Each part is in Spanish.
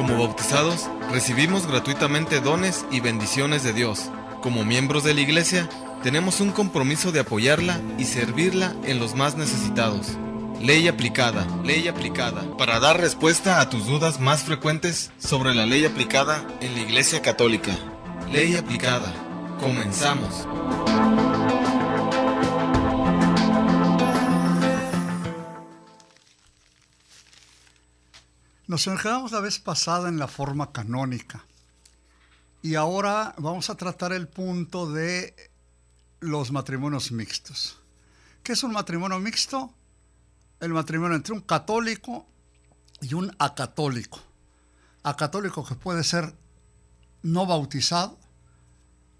Como bautizados, recibimos gratuitamente dones y bendiciones de Dios. Como miembros de la iglesia, tenemos un compromiso de apoyarla y servirla en los más necesitados. Ley aplicada, ley aplicada, para dar respuesta a tus dudas más frecuentes sobre la ley aplicada en la Iglesia Católica. Ley aplicada. Comenzamos. Nos quedamos la vez pasada en la forma canónica y ahora vamos a tratar el punto de los matrimonios mixtos. ¿Qué es un matrimonio mixto? El matrimonio entre un católico y un acatólico. Acatólico que puede ser no bautizado,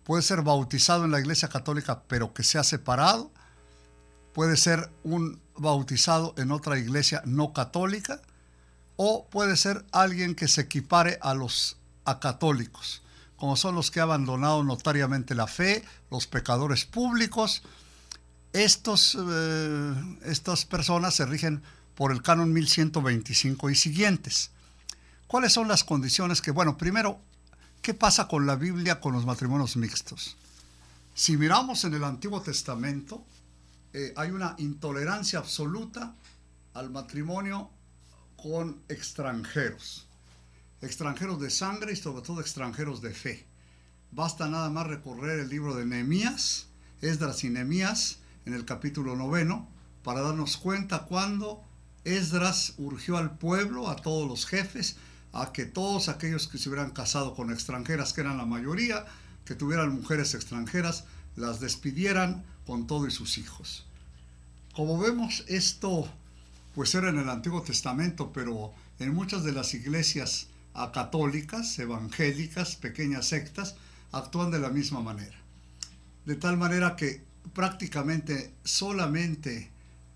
puede ser bautizado en la iglesia católica pero que sea separado, puede ser un bautizado en otra iglesia no católica, o puede ser alguien que se equipare a los acatólicos, como son los que han abandonado notariamente la fe, los pecadores públicos. Estos, eh, estas personas se rigen por el canon 1125 y siguientes. ¿Cuáles son las condiciones que, bueno, primero, ¿qué pasa con la Biblia con los matrimonios mixtos? Si miramos en el Antiguo Testamento, eh, hay una intolerancia absoluta al matrimonio con extranjeros, extranjeros de sangre y sobre todo extranjeros de fe. Basta nada más recorrer el libro de Nehemías, Esdras y Nehemías, en el capítulo noveno, para darnos cuenta cuando Esdras urgió al pueblo, a todos los jefes, a que todos aquellos que se hubieran casado con extranjeras, que eran la mayoría, que tuvieran mujeres extranjeras, las despidieran con todo y sus hijos. Como vemos, esto pues era en el Antiguo Testamento, pero en muchas de las iglesias católicas, evangélicas, pequeñas sectas, actúan de la misma manera. De tal manera que prácticamente solamente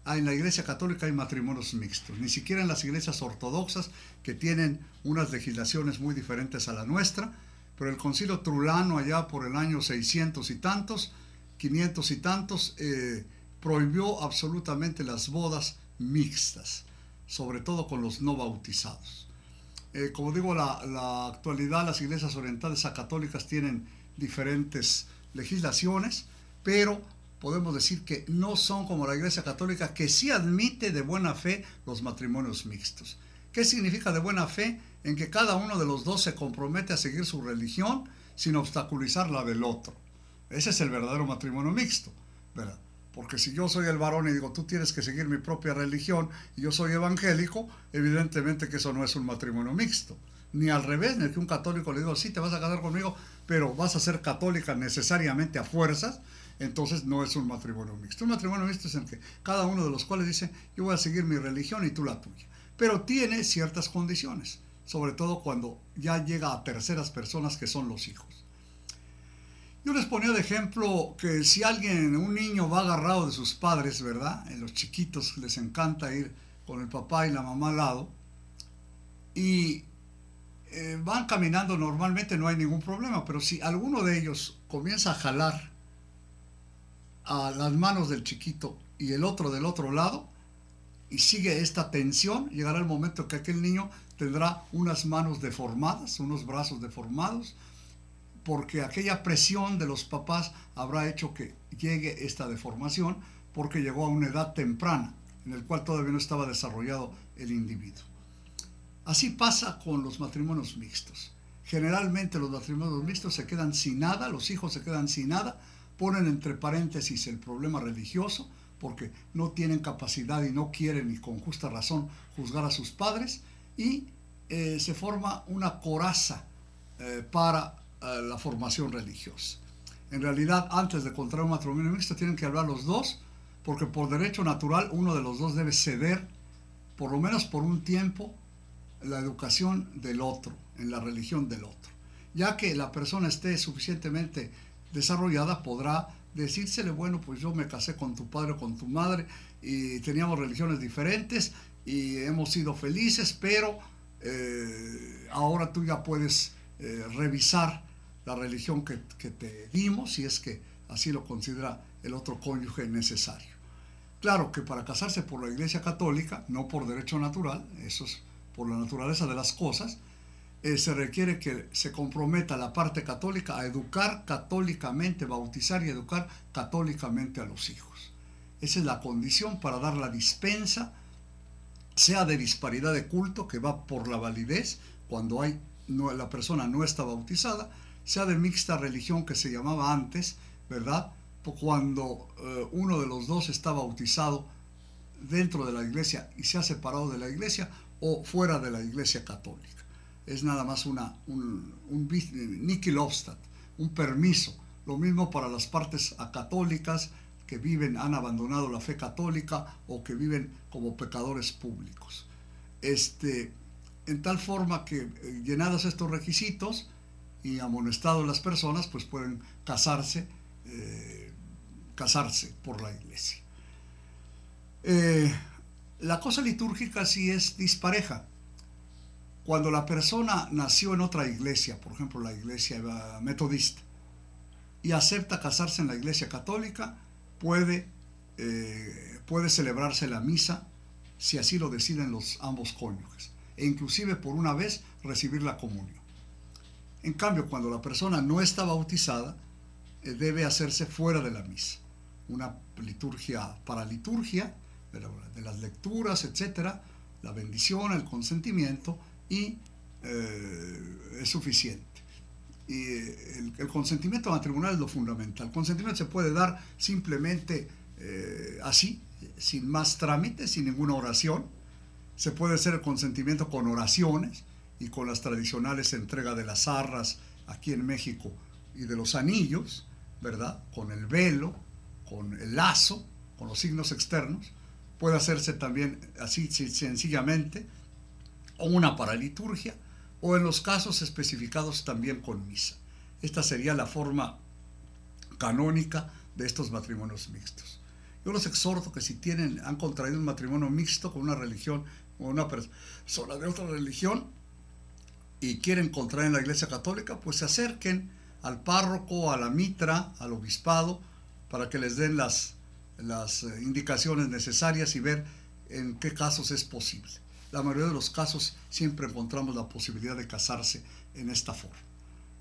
en la iglesia católica hay matrimonios mixtos, ni siquiera en las iglesias ortodoxas que tienen unas legislaciones muy diferentes a la nuestra, pero el concilio trulano allá por el año 600 y tantos, 500 y tantos, eh, prohibió absolutamente las bodas mixtas, sobre todo con los no bautizados. Eh, como digo, la, actualidad las iglesias orientales a católicas tienen diferentes legislaciones, pero podemos decir que no son como la iglesia católica que sí admite de buena fe los matrimonios mixtos. ¿Qué significa de buena fe? En que cada uno de los dos se compromete a seguir su religión sin obstaculizar la del otro. Ese es el verdadero matrimonio mixto, ¿verdad? Porque si yo soy el varón y digo, tú tienes que seguir mi propia religión y yo soy evangélico, evidentemente que eso no es un matrimonio mixto. Ni al revés, ni que un católico le digo, sí, te vas a casar conmigo, pero vas a ser católica necesariamente a fuerzas, entonces no es un matrimonio mixto. Un matrimonio mixto es en que cada uno de los cuales dice, yo voy a seguir mi religión y tú la tuya. Pero tiene ciertas condiciones, sobre todo cuando ya llega a terceras personas que son los hijos. Yo les ponía de ejemplo que si alguien, un niño va agarrado de sus padres, ¿verdad? En los chiquitos les encanta ir con el papá y la mamá al lado. Y eh, van caminando normalmente, no hay ningún problema. Pero si alguno de ellos comienza a jalar a las manos del chiquito y el otro del otro lado, y sigue esta tensión, llegará el momento que aquel niño tendrá unas manos deformadas, unos brazos deformados, porque aquella presión de los papás habrá hecho que llegue esta deformación porque llegó a una edad temprana en el cual todavía no estaba desarrollado el individuo. Así pasa con los matrimonios mixtos. Generalmente los matrimonios mixtos se quedan sin nada, los hijos se quedan sin nada, ponen entre paréntesis el problema religioso porque no tienen capacidad y no quieren y con justa razón juzgar a sus padres y eh, se forma una coraza eh, para la formación religiosa. En realidad, antes de contraer un matrimonio mixto, tienen que hablar los dos, porque por derecho natural uno de los dos debe ceder, por lo menos por un tiempo, la educación del otro, en la religión del otro. Ya que la persona esté suficientemente desarrollada, podrá decírsele, bueno, pues yo me casé con tu padre o con tu madre y teníamos religiones diferentes y hemos sido felices, pero eh, ahora tú ya puedes eh, revisar la religión que, te dimos, si es que así lo considera el otro cónyuge necesario. Claro que para casarse por la Iglesia Católica, no por derecho natural, eso es por la naturaleza de las cosas, eh, se requiere que se comprometa la parte católica a educar católicamente, bautizar y educar católicamente a los hijos. Esa es la condición para dar la dispensa, sea de disparidad de culto, que va por la validez, cuando hay, no, la persona no está bautizada, sea de mixta religión que se llamaba antes, ¿verdad? Cuando eh, uno de los dos está bautizado dentro de la iglesia y se ha separado de la iglesia o fuera de la iglesia católica. Es nada más una, un, un un permiso. Lo mismo para las partes católicas que viven, han abandonado la fe católica o que viven como pecadores públicos. Este, en tal forma que eh, llenados estos requisitos y amonestados las personas, pues pueden casarse, eh, casarse por la iglesia. Eh, la cosa litúrgica sí es dispareja. Cuando la persona nació en otra iglesia, por ejemplo la iglesia metodista, y acepta casarse en la iglesia católica, puede, eh, puede celebrarse la misa si así lo deciden los ambos cónyuges, e inclusive por una vez recibir la comunión. En cambio, cuando la persona no está bautizada, eh, debe hacerse fuera de la misa. Una liturgia para liturgia, de, las lecturas, etcétera, la bendición, el consentimiento, y eh, es suficiente. Y el, el, consentimiento matrimonial es lo fundamental. El consentimiento se puede dar simplemente eh, así, sin más trámites, sin ninguna oración. Se puede hacer el consentimiento con oraciones y con las tradicionales entrega de las arras aquí en México y de los anillos, ¿verdad? Con el velo, con el lazo, con los signos externos. Puede hacerse también así sencillamente, o una para liturgia, o en los casos especificados también con misa. Esta sería la forma canónica de estos matrimonios mixtos. Yo los exhorto que si tienen, han contraído un matrimonio mixto con una religión o una persona de otra religión y quieren contraer en la iglesia católica, pues se acerquen al párroco, a la mitra, al obispado, para que les den las, las eh, indicaciones necesarias y ver en qué casos es posible la mayoría de los casos siempre encontramos la posibilidad de casarse en esta forma,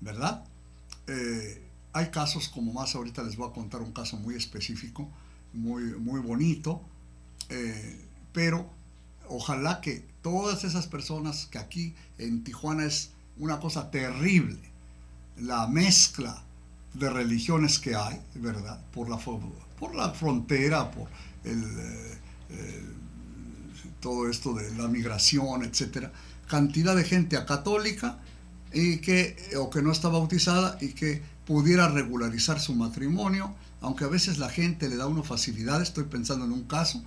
¿verdad? Eh, hay casos, como más ahorita les voy a contar un caso muy específico, muy, muy bonito, eh, pero ojalá que todas esas personas que aquí en Tijuana es una cosa terrible, la mezcla de religiones que hay, ¿verdad? Por la, por la frontera, por el, eh, todo esto de la migración, etcétera, cantidad de gente católica y que, o que no está bautizada y que pudiera regularizar su matrimonio, aunque a veces la gente le da una facilidad, estoy pensando en un caso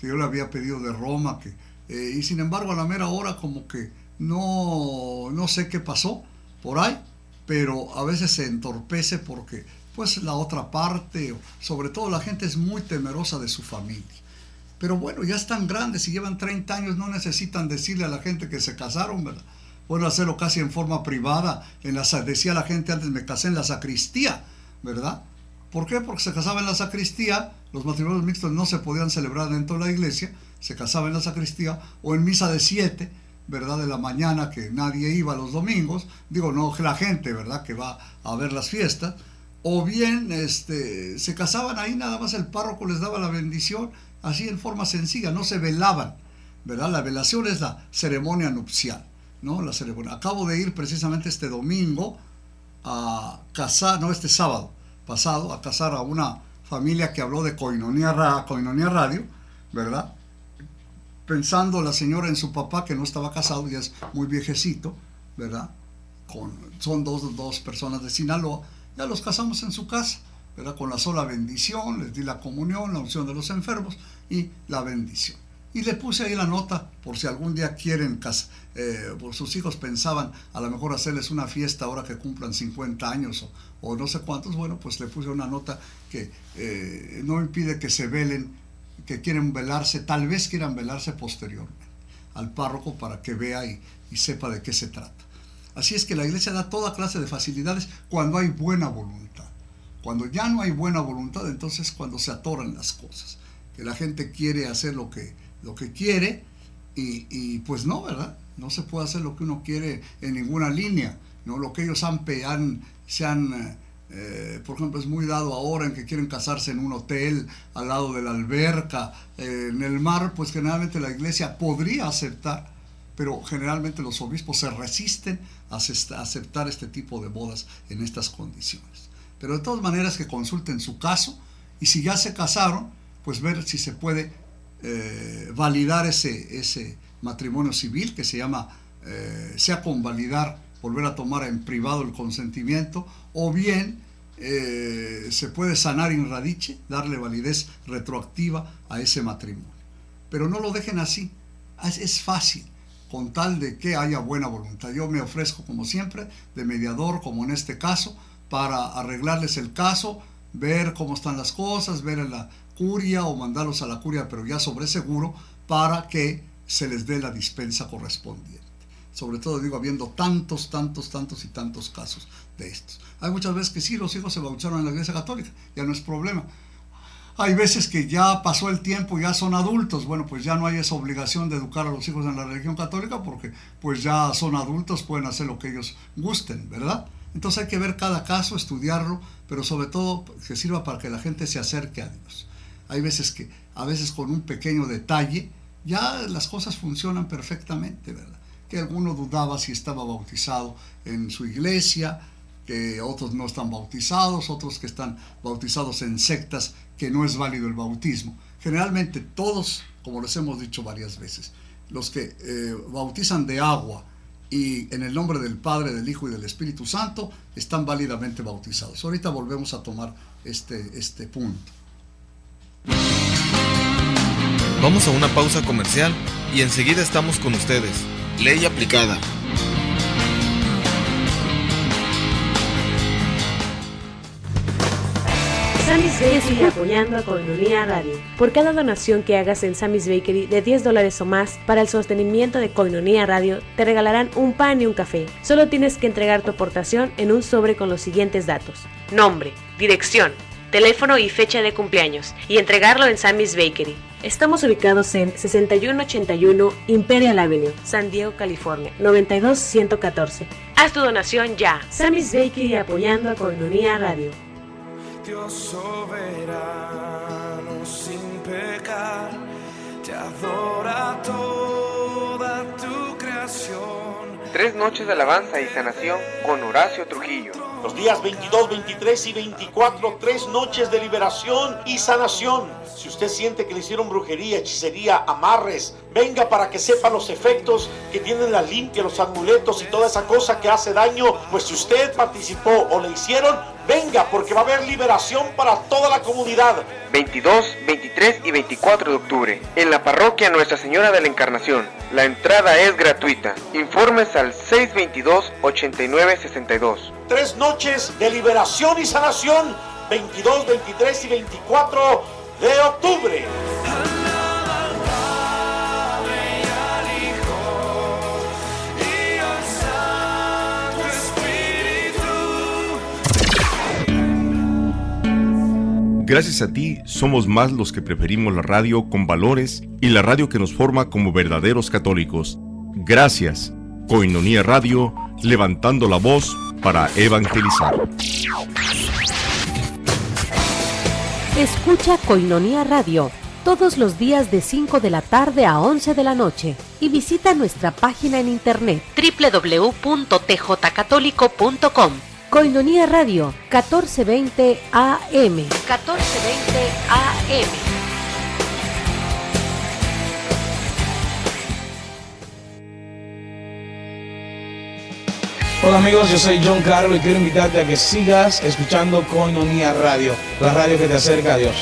que yo le había pedido de Roma, que, eh, y sin embargo a la mera hora como que no, no sé qué pasó por ahí, pero a veces se entorpece porque pues la otra parte, sobre todo la gente es muy temerosa de su familia. Pero bueno, ya están grandes y llevan 30 años, no necesitan decirle a la gente que se casaron, ¿verdad? Pueden hacerlo casi en forma privada. En decía la gente antes, me casé en la sacristía, ¿verdad? ¿Por qué? Porque se casaba en la sacristía, los matrimonios mixtos no se podían celebrar dentro de la iglesia, se casaba en la sacristía o en misa de siete, ¿verdad? De la mañana que nadie iba los domingos, digo, no la gente, ¿verdad? Que va a ver las fiestas, o bien este, se casaban ahí, nada más el párroco les daba la bendición así en forma sencilla, no se velaban, ¿verdad? La velación es la ceremonia nupcial, ¿no? La ceremonia. Acabo de ir precisamente este domingo a casar, no, este sábado pasado, a casar a una familia que habló de Coinonía, Radio, ¿verdad? Pensando la señora en su papá, que no estaba casado, ya es muy viejecito, ¿verdad? Con, son dos, dos personas de Sinaloa, ya los casamos en su casa con la sola bendición, les di la comunión, la unción de los enfermos y la bendición. Y le puse ahí la nota por si algún día quieren, eh, por sus hijos pensaban a lo mejor hacerles una fiesta ahora que cumplan 50 años o, no sé cuántos, bueno, pues le puse una nota que eh, no impide que se velen, que quieren velarse, tal vez quieran velarse posteriormente al párroco para que vea y, y sepa de qué se trata. Así es que la iglesia da toda clase de facilidades cuando hay buena voluntad. Cuando ya no hay buena voluntad, entonces cuando se atoran las cosas, que la gente quiere hacer lo que, lo que quiere Y, pues no, ¿verdad? No se puede hacer lo que uno quiere en ninguna línea. Lo que ellos han, han se han, eh, por ejemplo, es muy dado ahora en que quieren casarse en un hotel al lado de la alberca, eh, en el mar, pues generalmente la iglesia podría aceptar, pero generalmente los obispos se resisten a aceptar este tipo de bodas en estas condiciones. Pero de todas maneras que consulten su caso y si ya se casaron, pues ver si se puede eh, validar ese, ese matrimonio civil que se llama, eh, sea convalidar, volver a tomar en privado el consentimiento, o bien eh, se puede sanar in radice, darle validez retroactiva a ese matrimonio. Pero no lo dejen así, es, es fácil con tal de que haya buena voluntad. Yo me ofrezco, como siempre, de mediador, como en este caso, para arreglarles el caso, ver cómo están las cosas, ver en la curia o mandarlos a la curia, pero ya sobre seguro, para que se les dé la dispensa correspondiente. Sobre todo, digo, habiendo tantos, tantos, tantos y tantos casos de estos. Hay muchas veces que sí, los hijos se bautizaron en la iglesia católica, ya no es problema. Hay veces que ya pasó el tiempo, ya son adultos, bueno, pues ya no hay esa obligación de educar a los hijos en la religión católica porque pues ya son adultos, pueden hacer lo que ellos gusten, ¿verdad? Entonces hay que ver cada caso, estudiarlo, pero sobre todo que sirva para que la gente se acerque a Dios. Hay veces que, a veces con un pequeño detalle, ya las cosas funcionan perfectamente, ¿verdad? Que alguno dudaba si estaba bautizado en su iglesia, que otros no están bautizados, otros que están bautizados en sectas que no es válido el bautismo. Generalmente todos, como les hemos dicho varias veces, los que eh, bautizan de agua y en el nombre del Padre, del Hijo y del Espíritu Santo están válidamente bautizados. Ahorita volvemos a tomar este, este punto. Vamos a una pausa comercial y enseguida estamos con ustedes. Ley aplicada. Sammy's Bakery apoyando a Coinonía Radio. Por cada donación que hagas en Sammy's Bakery de 10 dólares o más para el sostenimiento de Coinonía Radio, te regalarán un pan y un café. Solo tienes que entregar tu aportación en un sobre con los siguientes datos: nombre, dirección, teléfono y fecha de cumpleaños, y entregarlo en Sammy's Bakery. Estamos ubicados en 6181 Imperial Avenue, San Diego, California, 92114. Haz tu donación ya. Sammy's Bakery apoyando a Coinonía Radio. Dios soberano sin pecar, te adora toda tu creación. Tres noches de alabanza y sanación con Horacio Trujillo. Los días 22, 23 y 24, tres noches de liberación y sanación. Si usted siente que le hicieron brujería, hechicería, amarres, venga para que sepa los efectos que tienen la limpia, los amuletos y toda esa cosa que hace daño. Pues si usted participó o le hicieron, venga porque va a haber liberación para toda la comunidad. 22, 23 y 24 de octubre, en la parroquia Nuestra Señora de la Encarnación. La entrada es gratuita. Informes al 622-8962. Tres noches de liberación y sanación, 22, 23 y 24 de octubre. Gracias a ti somos más los que preferimos la radio con valores y la radio que nos forma como verdaderos católicos. Gracias, Coinonía Radio, levantando la voz para evangelizar. Escucha Coinonía Radio todos los días de 5 de la tarde a 11 de la noche y visita nuestra página en internet www.tjcatólico.com. Coinonía Radio, 1420 AM. 1420 AM. Hola amigos, yo soy John Carlos y quiero invitarte a que sigas escuchando Coinonía Radio, la radio que te acerca a Dios.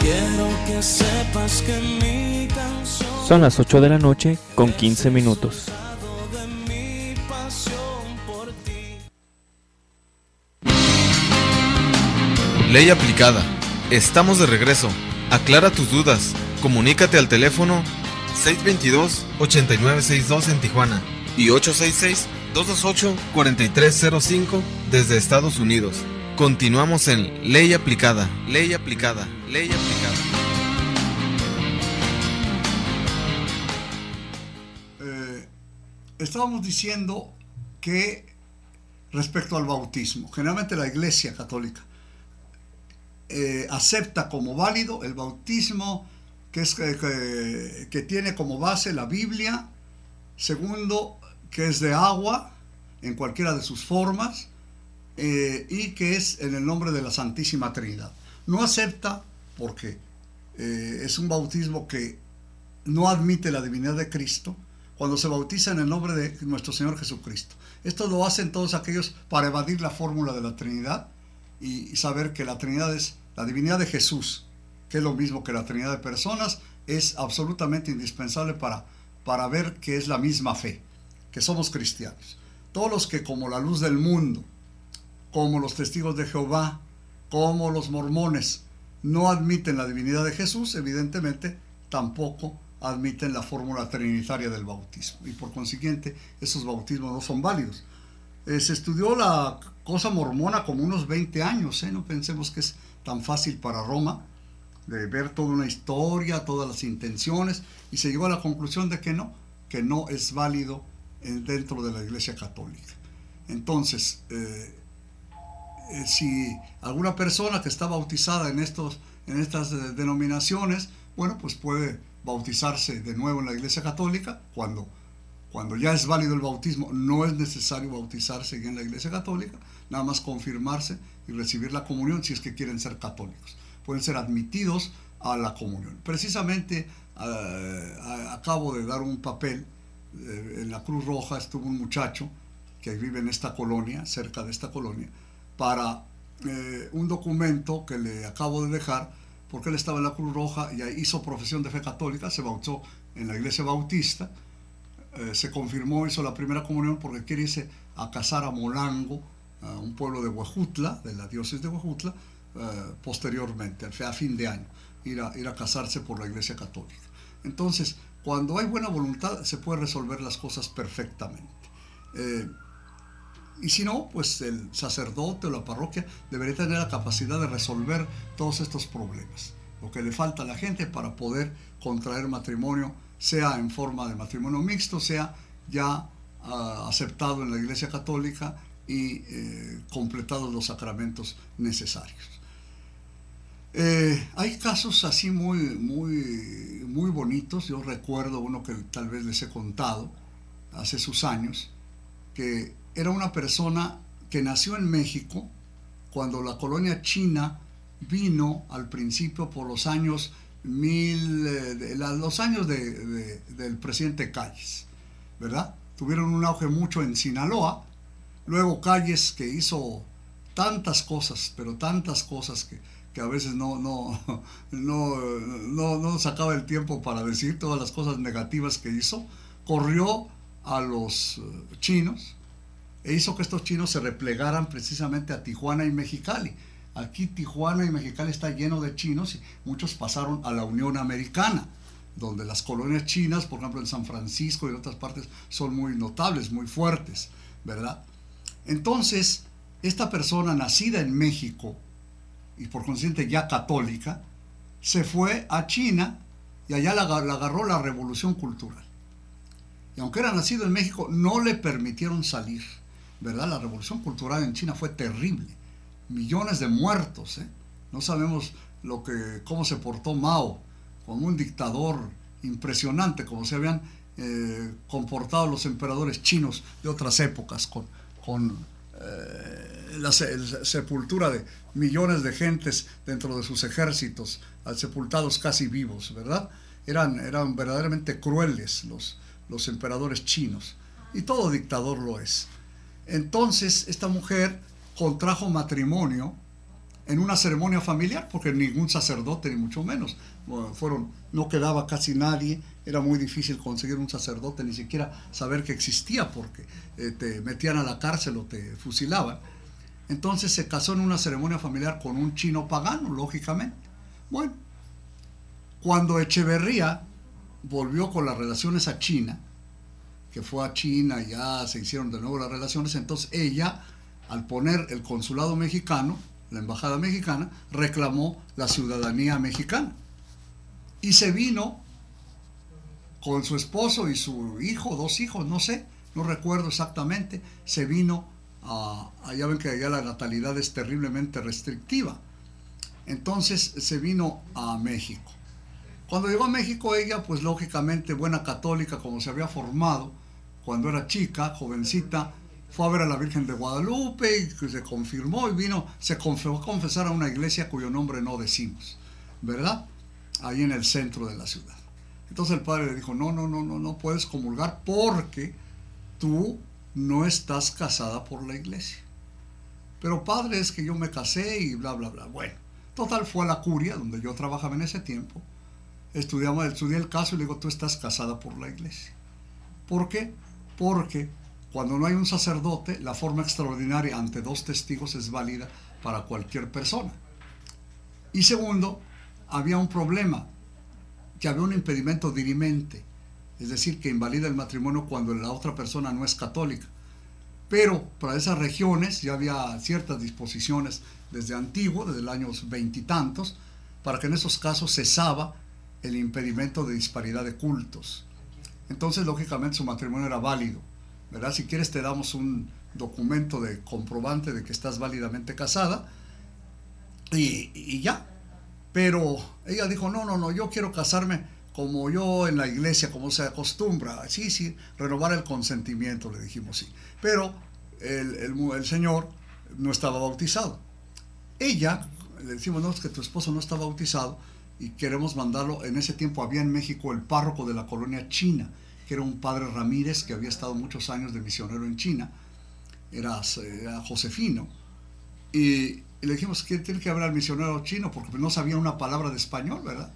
Quiero que sepas que mi Son las 8 de la noche con 15 minutos. Ley aplicada. Estamos de regreso. Aclara tus dudas. Comunícate al teléfono 622-8962 en Tijuana y 866-228-4305 desde Estados Unidos. Continuamos en Ley Aplicada, Ley Aplicada, Ley Aplicada. Estábamos diciendo que respecto al bautismo, generalmente la Iglesia Católica eh, acepta como válido el bautismo que, es, que, que tiene como base la Biblia, segundo, que es de agua en cualquiera de sus formas, eh, y que es en el nombre de la Santísima Trinidad. No acepta porque eh, es un bautismo que no admite la divinidad de Cristo cuando se bautiza en el nombre de nuestro Señor Jesucristo. Esto lo hacen todos aquellos para evadir la fórmula de la Trinidad y saber que la Trinidad es la divinidad de Jesús, que es lo mismo que la Trinidad de personas, es absolutamente indispensable para, para ver que es la misma fe, que somos cristianos. Todos los que como la luz del mundo, como los testigos de Jehová, como los mormones, no admiten la divinidad de Jesús, evidentemente tampoco admiten la fórmula trinitaria del bautismo. Y por consiguiente, esos bautismos no son válidos. Eh, se estudió la cosa mormona como unos 20 años, ¿eh? no pensemos que es tan fácil para Roma de ver toda una historia, todas las intenciones, y se llegó a la conclusión de que no, que no es válido eh, dentro de la Iglesia Católica. Entonces, eh, si alguna persona que está bautizada en, estos, en estas denominaciones, bueno, pues puede bautizarse de nuevo en la Iglesia Católica cuando, cuando ya es válido el bautismo, no es necesario bautizarse en la Iglesia Católica, nada más confirmarse y recibir la comunión si es que quieren ser católicos. Pueden ser admitidos a la comunión. Precisamente acabo de dar un papel eh, en la Cruz Roja, estuvo un muchacho que vive en esta colonia, cerca de esta colonia, para eh, un documento que le acabo de dejar, porque él estaba en la Cruz Roja y hizo profesión de fe católica, se bautizó en la iglesia bautista, eh, se confirmó, hizo la primera comunión porque quiere irse a casar a Molango, a un pueblo de Huejutla, de la diócesis de Huejutla, eh, posteriormente, a fin de año, ir a, ir a casarse por la iglesia católica. Entonces, cuando hay buena voluntad, se puede resolver las cosas perfectamente. Y si no, pues el sacerdote o la parroquia debería tener la capacidad de resolver todos estos problemas. Lo que le falta a la gente para poder contraer matrimonio, sea en forma de matrimonio mixto, sea ya ah, aceptado en la Iglesia Católica y eh, completados los sacramentos necesarios. Eh, hay casos así muy, muy, muy bonitos. Yo recuerdo uno que tal vez les he contado hace sus años, que era una persona que nació en México cuando la colonia china vino al principio por los años mil, eh, los años del presidente Calles, ¿verdad? Tuvieron un auge mucho en Sinaloa, luego Calles que hizo tantas cosas, pero tantas cosas que, a veces no, no, no, no, no sacaba el tiempo para decir todas las cosas negativas que hizo, corrió a los eh, chinos, e hizo que estos chinos se replegaran precisamente a Tijuana y Mexicali. Aquí Tijuana y Mexicali está lleno de chinos y muchos pasaron a la Unión Americana, donde las colonias chinas, por ejemplo en San Francisco y en otras partes, son muy notables, muy fuertes, ¿verdad? Entonces, esta persona nacida en México y por consiguiente ya católica, se fue a China y allá la, la agarró la revolución cultural. Y aunque era nacido en México, no le permitieron salir ¿verdad? La revolución cultural en China fue terrible. Millones de muertos, ¿eh? No sabemos lo que, cómo se portó Mao, como un dictador impresionante, como se habían eh, comportado los emperadores chinos de otras épocas, con, con eh, la sepultura de millones de gentes dentro de sus ejércitos, sepultados casi vivos, ¿verdad? Eran, eran verdaderamente crueles los, los emperadores chinos, y todo dictador lo es. Entonces esta mujer contrajo matrimonio en una ceremonia familiar, porque ningún sacerdote, ni mucho menos, fueron, no quedaba casi nadie, era muy difícil conseguir un sacerdote, ni siquiera saber que existía, porque eh, te metían a la cárcel o te fusilaban. Entonces se casó en una ceremonia familiar con un chino pagano, lógicamente. Bueno, cuando Echeverría volvió con las relaciones a China, fue a China y ya se hicieron de nuevo las relaciones, entonces ella, al poner el consulado mexicano, la embajada mexicana, reclamó la ciudadanía mexicana. Y se vino con su esposo y su hijo, dos hijos, no sé, no recuerdo exactamente, se vino a, allá ven que allá la natalidad es terriblemente restrictiva. Entonces se vino a México. Cuando llegó a México ella, pues lógicamente buena católica, como se había formado cuando era chica, jovencita, fue a ver a la Virgen de Guadalupe y se confirmó y vino, se fue a confesar a una iglesia cuyo nombre no decimos, ¿verdad? Ahí en el centro de la ciudad. Entonces el padre le dijo, no, no, no, no, no puedes comulgar porque tú no estás casada por la iglesia. Pero padre, es que yo me casé y bla, bla, bla. Bueno, total fue a la curia, donde yo trabajaba en ese tiempo. Estudiamos, estudié el caso y le digo, tú estás casada por la iglesia. ¿Por qué? Porque cuando no hay un sacerdote, la forma extraordinaria ante dos testigos es válida para cualquier persona. Y segundo, había un problema, que había un impedimento dirimente, es decir, que invalida el matrimonio cuando la otra persona no es católica. Pero para esas regiones ya había ciertas disposiciones desde antiguo, desde el años veintitantos, para que en esos casos cesaba el impedimento de disparidad de cultos. Entonces, lógicamente, su matrimonio era válido. ¿verdad? Si quieres, te damos un documento de comprobante de que estás válidamente casada y, ya. Pero ella dijo, no, no, no, yo quiero casarme como yo en la iglesia, como se acostumbra. Sí, sí, renovar el consentimiento, le dijimos sí. Pero el, el, el señor no estaba bautizado. Ella, le decimos, no, es que tu esposo no está bautizado y queremos mandarlo. En ese tiempo había en México el párroco de la colonia china, que era un padre Ramírez que había estado muchos años de misionero en China. Era, Josefino. Y, y le dijimos que tiene que hablar al misionero chino porque no sabía una palabra de español, ¿verdad?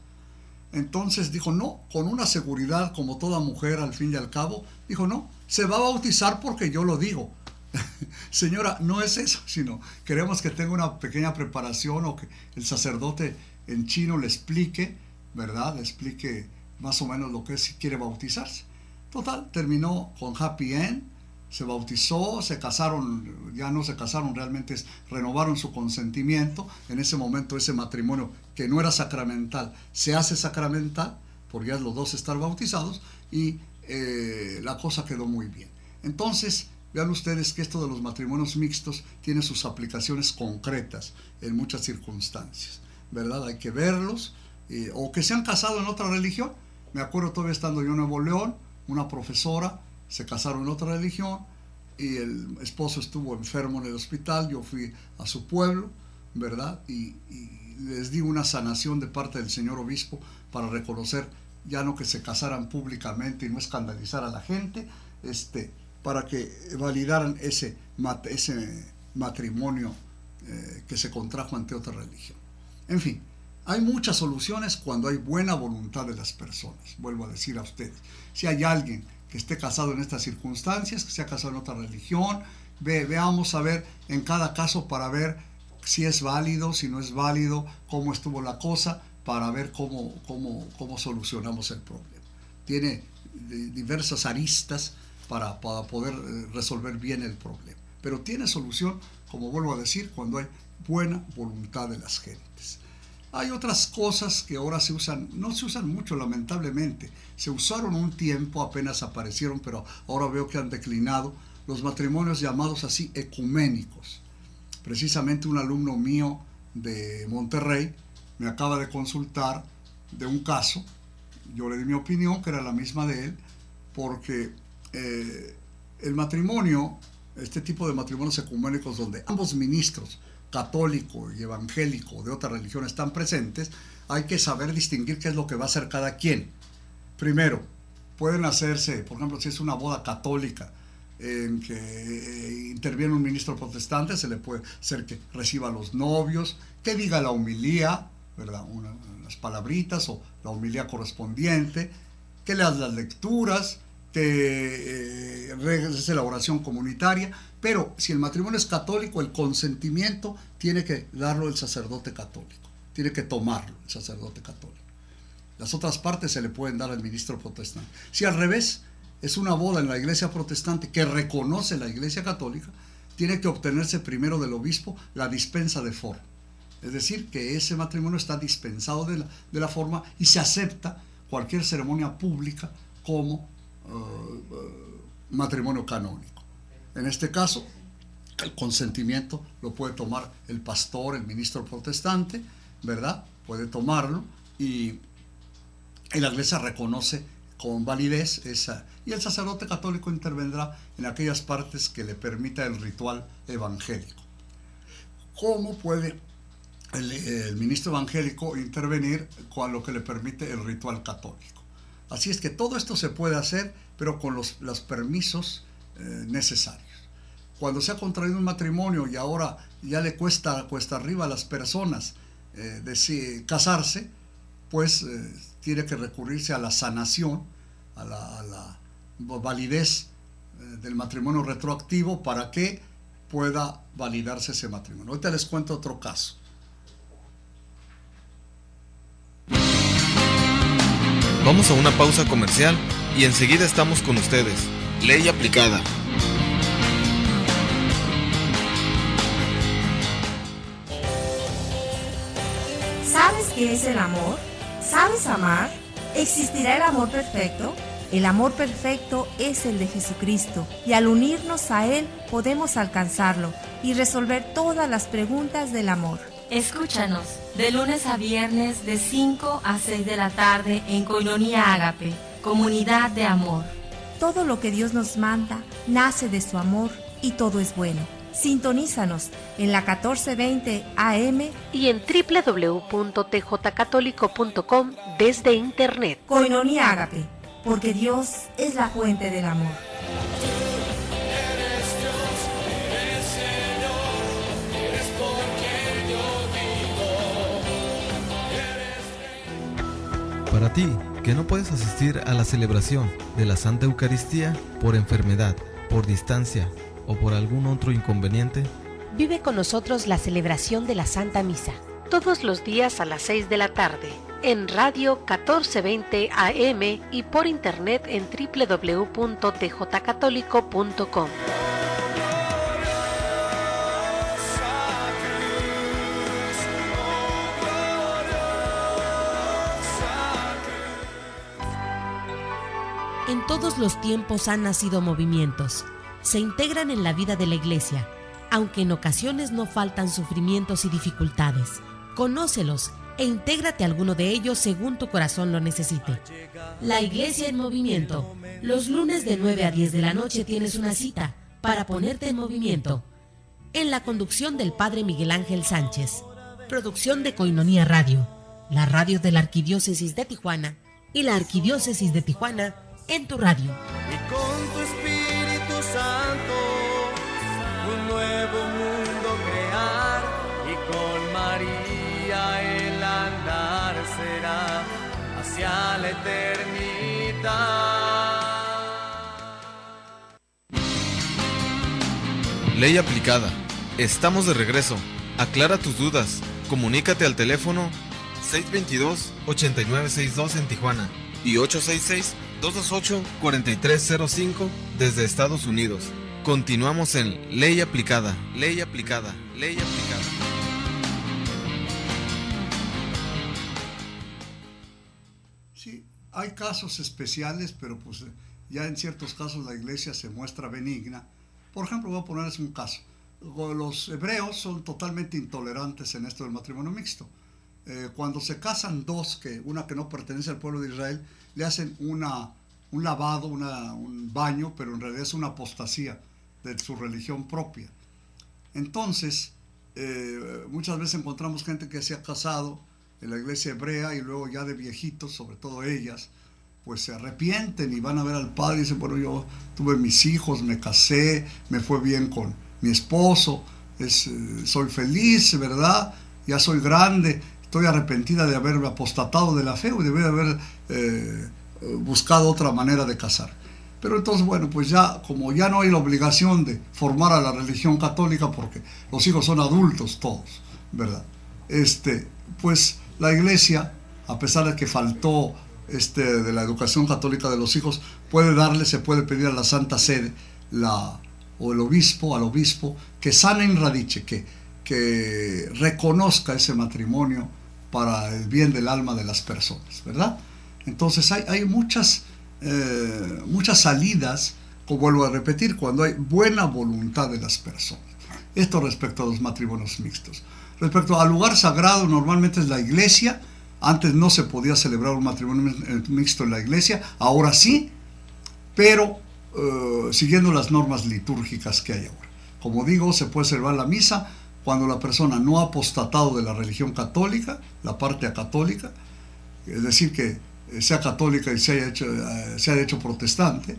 Entonces dijo, no, con una seguridad como toda mujer al fin y al cabo, dijo, no, se va a bautizar porque yo lo digo. Señora, no es eso, sino queremos que tenga una pequeña preparación o que el sacerdote en chino le explique, ¿verdad? Le explique más o menos lo que es si quiere bautizarse. Total, terminó con happy end, se bautizó, se casaron, ya no se casaron, realmente renovaron su consentimiento. En ese momento ese matrimonio que no era sacramental se hace sacramental, porque ya los dos estar bautizados, y eh, la cosa quedó muy bien. Entonces, vean ustedes que esto de los matrimonios mixtos tiene sus aplicaciones concretas en muchas circunstancias, ¿verdad? Hay que verlos, o que se han casado en otra religión. Me acuerdo todavía estando yo en Nuevo León, una profesora, se casaron en otra religión y el esposo estuvo enfermo en el hospital, yo fui a su pueblo, ¿verdad? Y, y, les di una sanación de parte del señor obispo para reconocer ya no que se casaran públicamente y no escandalizar a la gente, este, para que validaran ese, ese matrimonio eh, que se contrajo ante otra religión. En fin, hay muchas soluciones cuando hay buena voluntad de las personas, vuelvo a decir a ustedes. Si hay alguien que esté casado en estas circunstancias, que se ha casado en otra religión. Ve, veamos a ver en cada caso para ver si es válido, si no es válido, cómo estuvo la cosa, para ver cómo, cómo, cómo solucionamos el problema. Tiene diversas aristas para, para poder resolver bien el problema. Pero tiene solución, como vuelvo a decir, cuando hay buena voluntad de las gentes. Hay otras cosas que ahora se usan, no se usan mucho lamentablemente, se usaron un tiempo, apenas aparecieron, pero ahora veo que han declinado, los matrimonios llamados así ecuménicos. Precisamente un alumno mío de Monterrey me acaba de consultar de un caso, yo le di mi opinión, que era la misma de él, porque eh, el matrimonio, este tipo de matrimonios ecuménicos donde ambos ministros, católico y evangélico de otra religión están presentes, hay que saber distinguir qué es lo que va a hacer cada quien. Primero, pueden hacerse, por ejemplo, si es una boda católica en que interviene un ministro protestante, se le puede hacer que reciba a los novios, que diga la humilía, ¿verdad? Una, unas palabritas o la humilía correspondiente, que le haga las lecturas, que eh, regrese la oración comunitaria, pero si el matrimonio es católico, el consentimiento tiene que darlo el sacerdote católico, tiene que tomarlo el sacerdote católico. Las otras partes se le pueden dar al ministro protestante. Si al revés es una boda en la iglesia protestante que reconoce la iglesia católica, tiene que obtenerse primero del obispo la dispensa de forma. Es decir, que ese matrimonio está dispensado de la, de la forma y se acepta cualquier ceremonia pública como uh, matrimonio canónico. En este caso, el consentimiento lo puede tomar el pastor, el ministro protestante, ¿verdad? Puede tomarlo y, y la iglesia reconoce con validez esa. Y el sacerdote católico intervendrá en aquellas partes que le permita el ritual evangélico. ¿Cómo puede el, el, ministro evangélico intervenir con lo que le permite el ritual católico? Así es que todo esto se puede hacer, pero con los, los permisos eh, necesarios. Cuando se ha contraído un matrimonio y ahora ya le cuesta, cuesta arriba a las personas eh, de, casarse, pues eh, tiene que recurrirse a la sanación, a la, a la validez del matrimonio retroactivo para que pueda validarse ese matrimonio. Ahorita les cuento otro caso. Vamos a una pausa comercial y enseguida estamos con ustedes. Ley aplicada. ¿Sabes qué es el amor? ¿Sabes amar? ¿Existirá el amor perfecto? El amor perfecto es el de Jesucristo y al unirnos a Él podemos alcanzarlo y resolver todas las preguntas del amor. Escúchanos de lunes a viernes de 5 a 6 de la tarde en Coinonía Ágape, Comunidad de Amor. Todo lo que Dios nos manda nace de su amor y todo es bueno. Sintonízanos en la 1420 AM y en www.tjcatólico.com desde internet. Coinonía Ágape, porque Dios es la fuente del amor. Para ti, que no puedes asistir a la celebración de la Santa Eucaristía por enfermedad, por distancia o por algún otro inconveniente, vive con nosotros la celebración de la Santa Misa, todos los días a las 6 de la tarde, en Radio 1420 AM y por internet en www.tjcatólico.com. En todos los tiempos han nacido movimientos, se integran en la vida de la iglesia, aunque en ocasiones no faltan sufrimientos y dificultades. Conócelos e intégrate a alguno de ellos según tu corazón lo necesite. La Iglesia en Movimiento. Los lunes de 9 a 10 de la noche tienes una cita para ponerte en movimiento. En la conducción del Padre Miguel Ángel Sánchez. Producción de Coinonía Radio, la radio de la Arquidiócesis de Tijuana y la Arquidiócesis de Tijuana en tu radio. Y con tu Espíritu Santo un nuevo mundo crear y con María el andar será hacia la eternidad. Ley aplicada. Estamos de regreso. Aclara tus dudas. Comunícate al teléfono 622-8962 en Tijuana y 866-228-4305 desde Estados Unidos. Continuamos en Ley aplicada, Ley aplicada, Ley aplicada. Sí, hay casos especiales, pero pues ya en ciertos casos la iglesia se muestra benigna. Por ejemplo, voy a ponerles un caso. Los hebreos son totalmente intolerantes en esto del matrimonio mixto. Eh, cuando se casan dos, que una que no pertenece al pueblo de Israel, le hacen una, un lavado, una, un baño, pero en realidad es una apostasía de su religión propia. Entonces, eh, muchas veces encontramos gente que se ha casado en la iglesia hebrea y luego ya de viejitos, sobre todo ellas, pues se arrepienten y van a ver al padre y dicen, bueno, yo tuve mis hijos, me casé, me fue bien con mi esposo, es, eh, soy feliz, ¿verdad? Ya soy grande, estoy arrepentida de haberme apostatado de la fe o de haber eh, buscado otra manera de casar. Pero entonces, bueno, pues ya, como ya no hay la obligación de formar a la religión católica, porque los hijos son adultos todos, ¿verdad? Este, pues la iglesia, a pesar de que faltó este, de la educación católica de los hijos, puede darle, se puede pedir a la Santa Sede la o el obispo al obispo que sana in radice, que, que reconozca ese matrimonio para el bien del alma de las personas, ¿verdad? Entonces hay, hay muchas, eh, muchas salidas, como vuelvo a repetir, cuando hay buena voluntad de las personas. Esto respecto a los matrimonios mixtos. Respecto al lugar sagrado, normalmente es la iglesia. Antes no se podía celebrar un matrimonio mixto en la iglesia, ahora sí, pero eh, siguiendo las normas litúrgicas que hay ahora. Como digo, se puede celebrar la misa cuando la persona no ha apostatado de la religión católica, la parte católica, es decir, que sea católica y se haya hecho, eh, se haya hecho protestante,